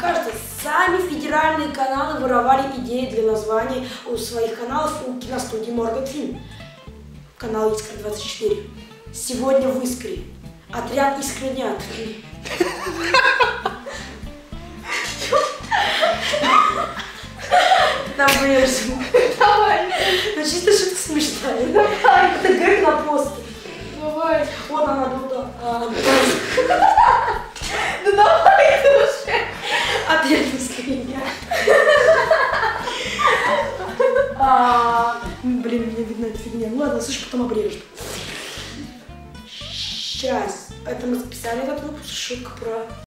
Кажется, сами федеральные каналы воровали идеи для названий у своих каналов у киностудии Морган Фильм. Канал Искра 24. Сегодня в Искре. Отряд искренят. Там вырежем. Давай, Ну чисто что-то смешное. Давай. Это гэг на постер. давай. Вот она тут. а, Ну давай ты уже. Искренят. А, Блин, мне видно эта фигня. Ну ладно, слушай, потом обрежут. Сейчас. Это мы записали этот выпуск. Шутка про